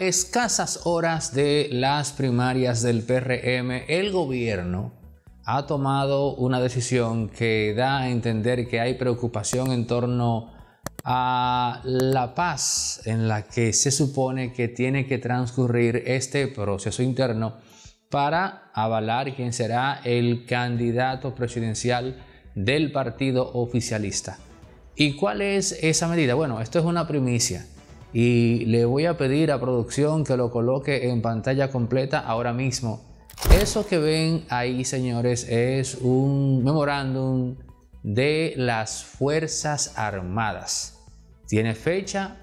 escasas horas de las primarias del PRM, el gobierno ha tomado una decisión que da a entender que hay preocupación en torno a la paz en la que se supone que tiene que transcurrir este proceso interno para avalar quién será el candidato presidencial del partido oficialista. ¿Y cuál es esa medida? Bueno, esto es una primicia y le voy a pedir a producción que lo coloque en pantalla completa ahora mismo. Eso que ven ahí, señores, es un memorándum de las Fuerzas Armadas. Tiene fecha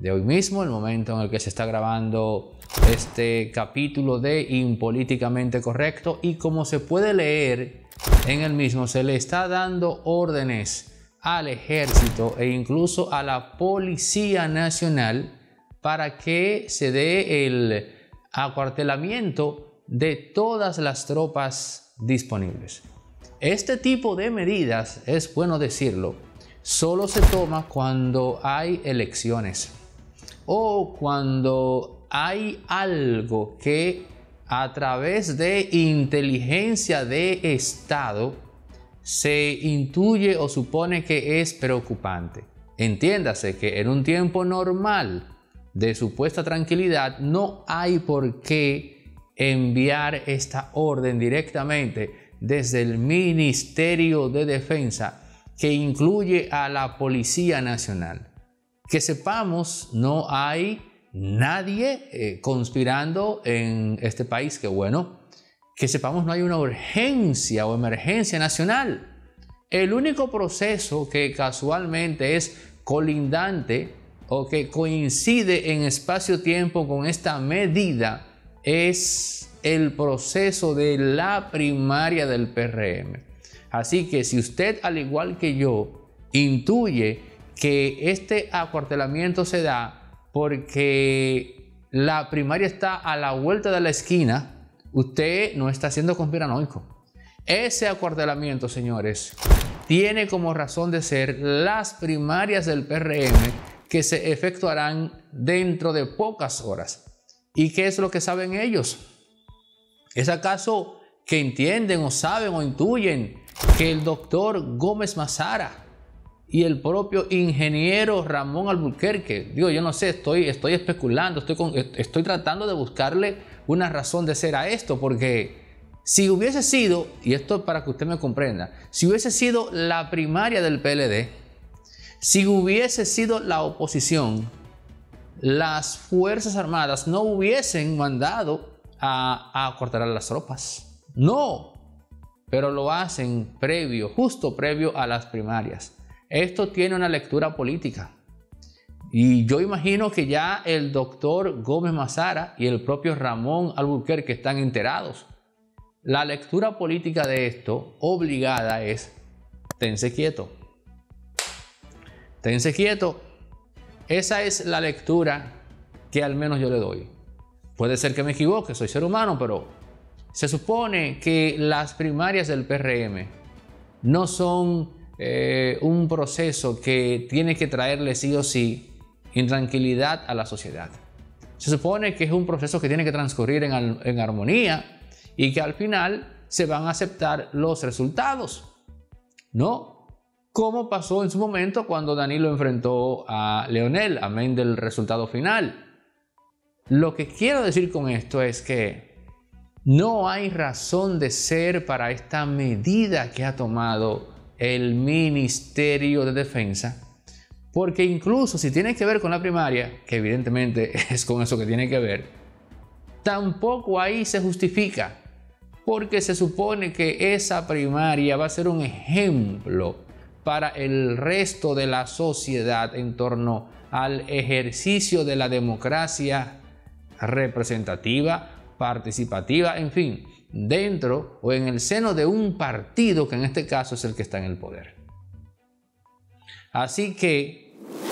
de hoy mismo, el momento en el que se está grabando este capítulo de Impolíticamente Correcto y como se puede leer en el mismo, se le está dando órdenes al ejército e incluso a la Policía Nacional para que se dé el acuartelamiento de todas las tropas disponibles. Este tipo de medidas, es bueno decirlo, solo se toma cuando hay elecciones o cuando hay algo que a través de inteligencia de Estado se intuye o supone que es preocupante. Entiéndase que en un tiempo normal de supuesta tranquilidad no hay por qué enviar esta orden directamente desde el Ministerio de Defensa que incluye a la Policía Nacional. Que sepamos, no hay nadie eh, conspirando en este país, que bueno, que sepamos no hay una urgencia o emergencia nacional. El único proceso que casualmente es colindante o que coincide en espacio-tiempo con esta medida es el proceso de la primaria del PRM. Así que si usted, al igual que yo, intuye que este acuartelamiento se da porque la primaria está a la vuelta de la esquina, usted no está siendo conspiranoico. Ese acuartelamiento, señores, tiene como razón de ser las primarias del PRM que se efectuarán dentro de pocas horas. ¿Y qué es lo que saben ellos? ¿Es acaso que entienden o saben o intuyen que el doctor Gómez Mazara y el propio ingeniero Ramón Albuquerque, digo, yo no sé, estoy, estoy especulando, estoy, estoy tratando de buscarle una razón de ser a esto, porque si hubiese sido, y esto para que usted me comprenda, si hubiese sido la primaria del PLD, si hubiese sido la oposición, las Fuerzas Armadas no hubiesen mandado a, cortar las tropas. No, pero lo hacen previo, justo previo a las primarias. Esto tiene una lectura política. Y yo imagino que ya el doctor Gómez Mazara y el propio Ramón Albuquerque están enterados. La lectura política de esto obligada es, tense quieto. Tense quieto. Esa es la lectura que al menos yo le doy. Puede ser que me equivoque, soy ser humano, pero se supone que las primarias del PRM no son eh, un proceso que tiene que traerle sí o sí intranquilidad a la sociedad. Se supone que es un proceso que tiene que transcurrir en, en armonía y que al final se van a aceptar los resultados. ¿No? Como pasó en su momento cuando Danilo enfrentó a Leonel, amén del resultado final. Lo que quiero decir con esto es que no hay razón de ser para esta medida que ha tomado el Ministerio de Defensa porque incluso si tiene que ver con la primaria, que evidentemente es con eso que tiene que ver, tampoco ahí se justifica. Porque se supone que esa primaria va a ser un ejemplo para el resto de la sociedad en torno al ejercicio de la democracia representativa, participativa, en fin, dentro o en el seno de un partido que en este caso es el que está en el poder. Así que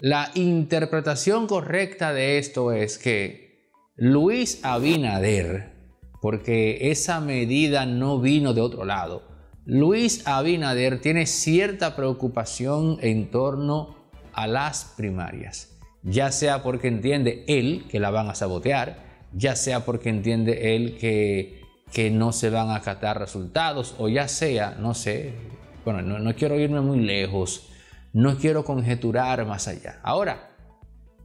la interpretación correcta de esto es que Luis Abinader, porque esa medida no vino de otro lado, Luis Abinader tiene cierta preocupación en torno a las primarias. ya sea porque entiende él que la van a sabotear, ya sea porque entiende él que, que no se van a acatar resultados, o ya sea, no sé, bueno, no, no quiero irme muy lejos, no quiero conjeturar más allá. Ahora,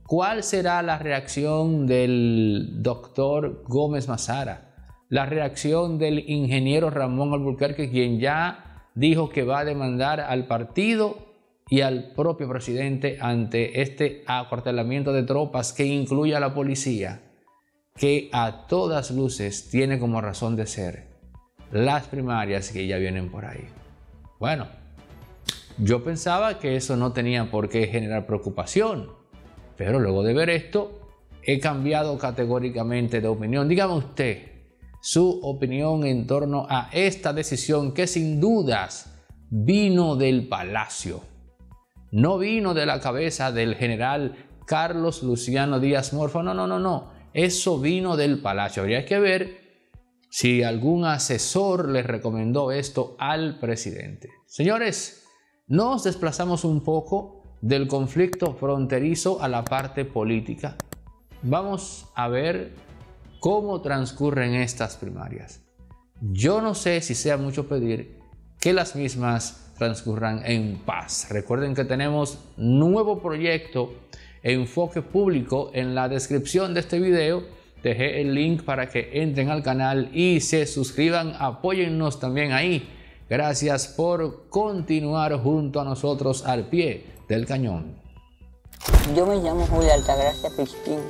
¿cuál será la reacción del doctor Gómez Mazara? La reacción del ingeniero Ramón Alburquerque, quien ya dijo que va a demandar al partido y al propio presidente ante este acuartelamiento de tropas que incluye a la policía, que a todas luces tiene como razón de ser las primarias que ya vienen por ahí. Bueno, yo pensaba que eso no tenía por qué generar preocupación, pero luego de ver esto he cambiado categóricamente de opinión. Dígame usted su opinión en torno a esta decisión que sin dudas vino del palacio no vino de la cabeza del general Carlos Luciano Díaz Morfo, no, no, no, no, eso vino del palacio. Habría que ver si algún asesor le recomendó esto al presidente. Señores, nos desplazamos un poco del conflicto fronterizo a la parte política. Vamos a ver cómo transcurren estas primarias. Yo no sé si sea mucho pedir que las mismas transcurran en paz. Recuerden que tenemos nuevo proyecto Enfoque Público en la descripción de este video. Dejé el link para que entren al canal y se suscriban. Apóyennos también ahí. Gracias por continuar junto a nosotros al pie del cañón. Yo me llamo Julia Altagracia Cristina.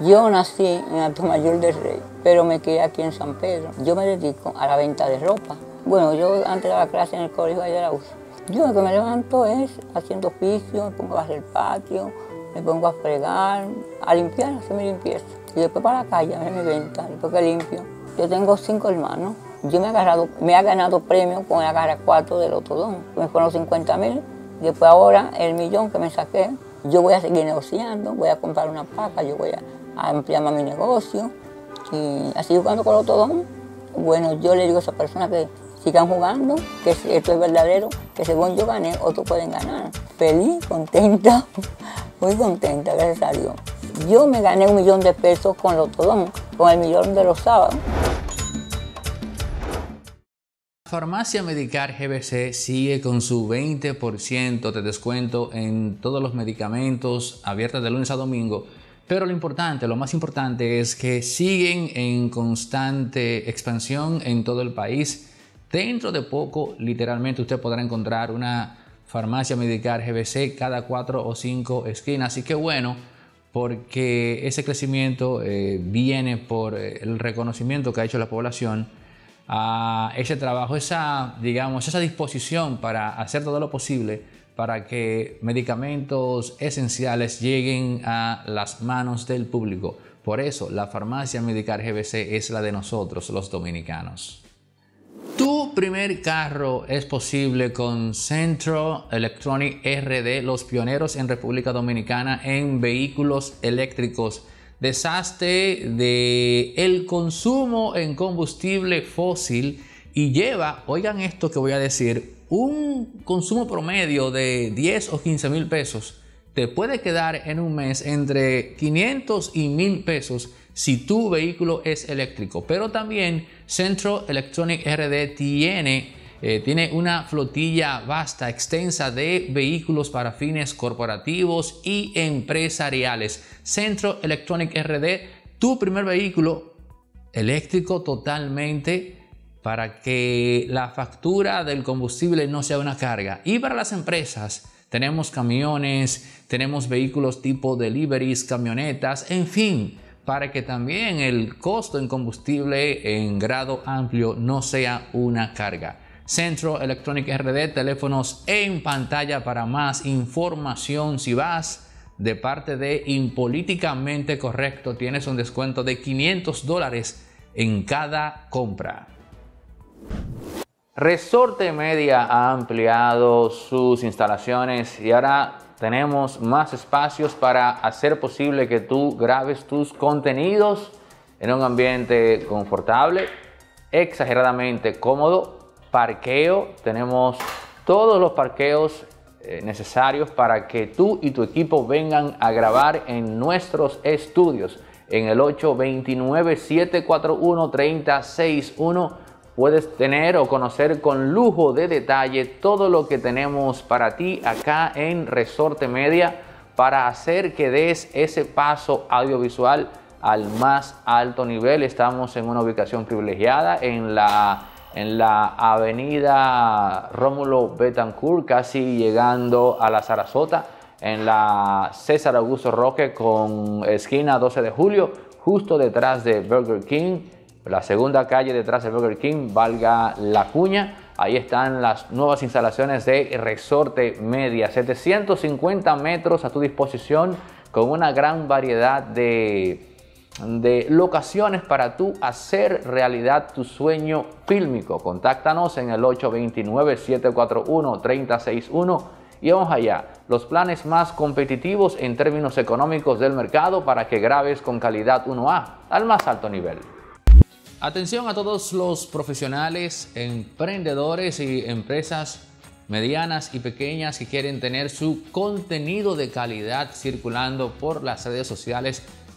Yo nací en Alto Mayor del Rey, pero me quedé aquí en San Pedro. Yo me dedico a la venta de ropa bueno, yo antes de la clase en el colegio de la UCI, yo lo que me levanto es haciendo oficio, me pongo a hacer el patio, me pongo a fregar, a limpiar, hacer mi limpieza. Y después para la calle, a ver mi venta, después que limpio. Yo tengo cinco hermanos. Yo me he, agarrado, me he ganado premios con el agarra cuatro del otro Me fueron 50 mil. Después ahora el millón que me saqué, yo voy a seguir negociando, voy a comprar una paca, yo voy a, ampliar más mi negocio. Y así jugando con el otro Bueno, yo le digo a esa persona que sigan jugando, que esto es verdadero, que según yo gané, otros pueden ganar. Feliz, contenta, muy contenta, gracias a Dios. Yo me gané un millón de pesos con los todos, con el millón de los sábados. Farmacia Medicar GBC sigue con su 20% de descuento en todos los medicamentos abiertos de lunes a domingo. Pero lo importante, lo más importante es que siguen en constante expansión en todo el país Dentro de poco, literalmente, usted podrá encontrar una farmacia medical GBC cada cuatro o cinco esquinas. Así que bueno, porque ese crecimiento eh, viene por eh, el reconocimiento que ha hecho la población a ese trabajo, esa, digamos, esa disposición para hacer todo lo posible para que medicamentos esenciales lleguen a las manos del público. Por eso, la farmacia medical GBC es la de nosotros, los dominicanos. Tu primer carro es posible con Centro Electronic RD, los pioneros en República Dominicana en vehículos eléctricos. Desastre de el consumo en combustible fósil y lleva, oigan esto que voy a decir, un consumo promedio de 10 o 15 mil pesos. Te puede quedar en un mes entre 500 y 1000 pesos si tu vehículo es eléctrico. Pero también Centro Electronic RD tiene, eh, tiene una flotilla vasta, extensa de vehículos para fines corporativos y empresariales. Centro Electronic RD, tu primer vehículo eléctrico totalmente para que la factura del combustible no sea una carga. Y para las empresas, tenemos camiones, tenemos vehículos tipo deliveries, camionetas, en fin para que también el costo en combustible en grado amplio no sea una carga. Centro Electronic RD, teléfonos en pantalla para más información. Si vas de parte de Impolíticamente Correcto, tienes un descuento de 500 dólares en cada compra. Resorte Media ha ampliado sus instalaciones y ahora tenemos más espacios para hacer posible que tú grabes tus contenidos en un ambiente confortable, exageradamente cómodo, parqueo, tenemos todos los parqueos eh, necesarios para que tú y tu equipo vengan a grabar en nuestros estudios en el 829-741-3061 puedes tener o conocer con lujo de detalle todo lo que tenemos para ti acá en Resorte Media para hacer que des ese paso audiovisual al más alto nivel. Estamos en una ubicación privilegiada en la, en la avenida Rómulo Betancourt, casi llegando a la Sarasota, en la César Augusto Roque con esquina 12 de julio, justo detrás de Burger King la segunda calle detrás de Burger King, valga la cuña. Ahí están las nuevas instalaciones de Resorte Media, 750 metros a tu disposición con una gran variedad de, de locaciones para tú hacer realidad tu sueño fílmico. Contáctanos en el 829-741-3061 y vamos allá. Los planes más competitivos en términos económicos del mercado para que grabes con calidad 1A al más alto nivel. Atención a todos los profesionales, emprendedores y empresas medianas y pequeñas que quieren tener su contenido de calidad circulando por las redes sociales,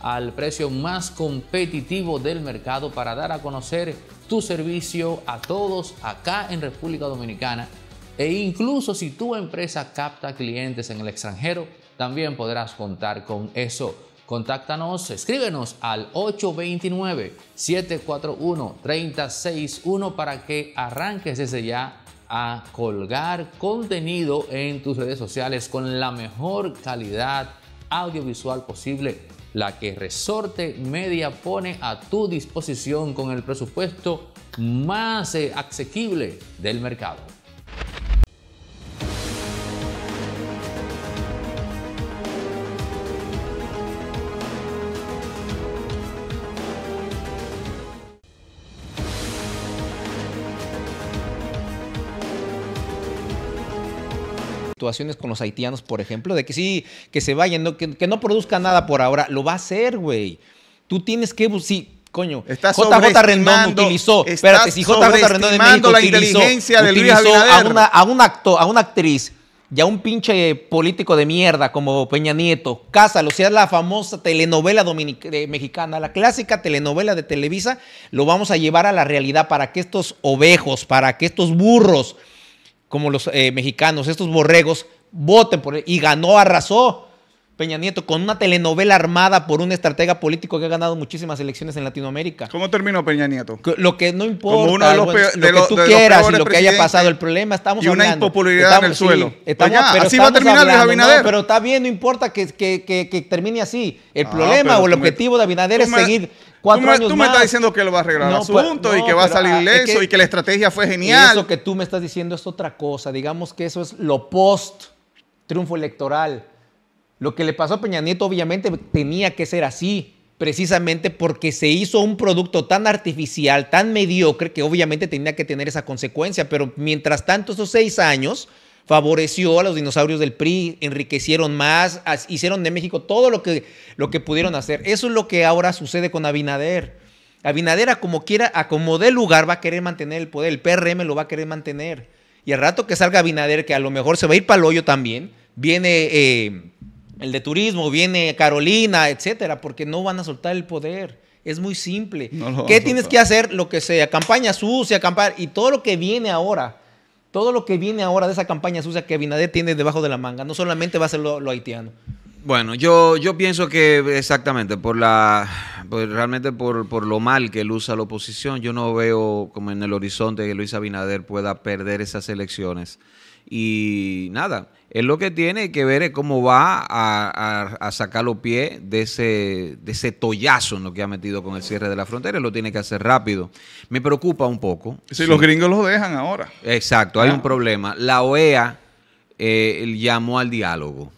al precio más competitivo del mercado para dar a conocer tu servicio a todos acá en República Dominicana. E incluso si tu empresa capta clientes en el extranjero, también podrás contar con eso. Contáctanos, escríbenos al 829-741-3061 para que arranques desde ya a colgar contenido en tus redes sociales con la mejor calidad audiovisual posible, la que Resorte Media pone a tu disposición con el presupuesto más eh, asequible del mercado. Situaciones con los haitianos, por ejemplo, de que sí, que se vayan, que, no produzca nada por ahora. Lo va a hacer, güey. Tú tienes que, sí, coño. Estás JJ Rendón utilizó, espérate, si JJ Rendón de México la inteligencia de Luis a una, a un acto, a una actriz y a un pinche político de mierda como Peña Nieto, cásalo, sea la famosa telenovela mexicana, la clásica telenovela de Televisa, lo vamos a llevar a la realidad para que estos ovejos, para que estos burros como los eh, mexicanos, estos borregos, voten por él. Y ganó, arrasó Peña Nieto con una telenovela armada por un estratega político que ha ganado muchísimas elecciones en Latinoamérica. ¿Cómo terminó Peña Nieto? Lo que no importa, como uno de los lo que tú quieras y lo que haya pasado. El problema, estamos y una impopularidad en el suelo. Estamos, pero así va a terminar Luis Abinader. pero está bien, no importa que, que, que, termine así. El ah, problema o el objetivo de Abinader es seguir Cuatro tú me, tú me estás diciendo que lo va a arreglar el pues, asunto y que va a salir leso y que la estrategia fue genial. Eso que tú me estás diciendo es otra cosa. Digamos que eso es lo post triunfo electoral. Lo que le pasó a Peña Nieto obviamente tenía que ser así, precisamente porque se hizo un producto tan artificial, tan mediocre, que obviamente tenía que tener esa consecuencia. Pero mientras tanto, esos seis años favoreció a los dinosaurios del PRI, enriquecieron más, hicieron de México todo lo que, lo que pudieron hacer. Eso es lo que ahora sucede con Abinader. Abinader, a como quiera, a como dé lugar, va a querer mantener el poder. El PRM lo va a querer mantener. Y al rato que salga Abinader, que a lo mejor se va a ir para el hoyo también, viene eh, el de turismo, viene Carolina, etcétera, porque no van a soltar el poder. Es muy simple. ¿Qué tienes que hacer? Lo que sea, campaña sucia, campaña, y todo lo que viene ahora todo lo que viene ahora de esa campaña sucia que Binader tiene debajo de la manga, no solamente va a ser lo, haitiano. Bueno, yo, yo pienso que exactamente, por la realmente por, por, lo mal que luce la oposición, yo no veo como en el horizonte que Luis Abinader pueda perder esas elecciones. Y nada, él lo que tiene que ver es cómo va a, sacar los pies de ese, de ese tollazo en lo que ha metido con el cierre de la frontera. Él lo tiene que hacer rápido. Me preocupa un poco. Si los gringos lo dejan ahora. Exacto, hay un problema. La OEA eh, llamó al diálogo.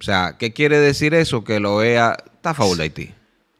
O sea, ¿qué quiere decir eso? Que la OEA está a favor de Haití.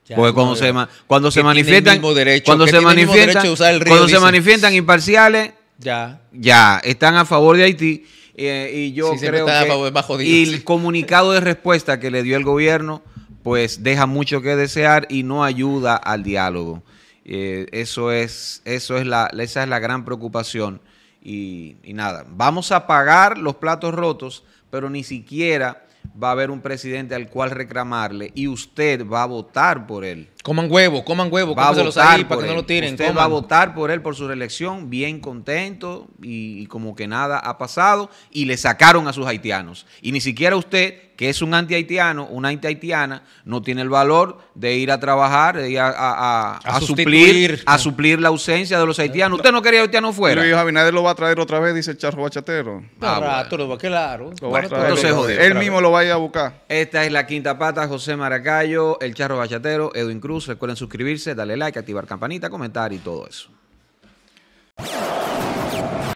Ya, Porque cuando no, se, cuando se manifiestan, derecho, cuando se manifiestan, derecho a usar el río, cuando se manifiestan imparciales, Ya. ya están a favor de Haití. eh, y yo Sí, creo que favor, y el comunicado de respuesta que le dio el gobierno, pues deja mucho que desear y no ayuda al diálogo. Eh, eso es, eso es la, esa es la gran preocupación. Y, y nada, vamos a pagar los platos rotos, pero ni siquiera va a haber un presidente al cual reclamarle y usted va a votar por él Coman huevo, coman huevo, va a cómeselos votar ahí para por que no él. lo tiren. Usted coman. va a votar por él por su reelección, bien contento y, y como que nada ha pasado y le sacaron a sus haitianos. Y ni siquiera usted, que es un anti-haitiano, una anti-haitiana, no tiene el valor de ir a trabajar, de ir a, a- a- A suplir, a suplir la ausencia de los haitianos. Usted no quería haitianos fuera. Luis Abinader lo va a traer otra vez, dice el charro bachatero. Ah, rato, lo va a claro. Lo va a Bueno, traer. entonces, joder. Él mismo lo va a ir a buscar. Esta es la quinta pata, José Maracayo, el Charro Bachatero, Edwin Recuerden suscribirse, darle like, activar campanita, comentar y todo eso.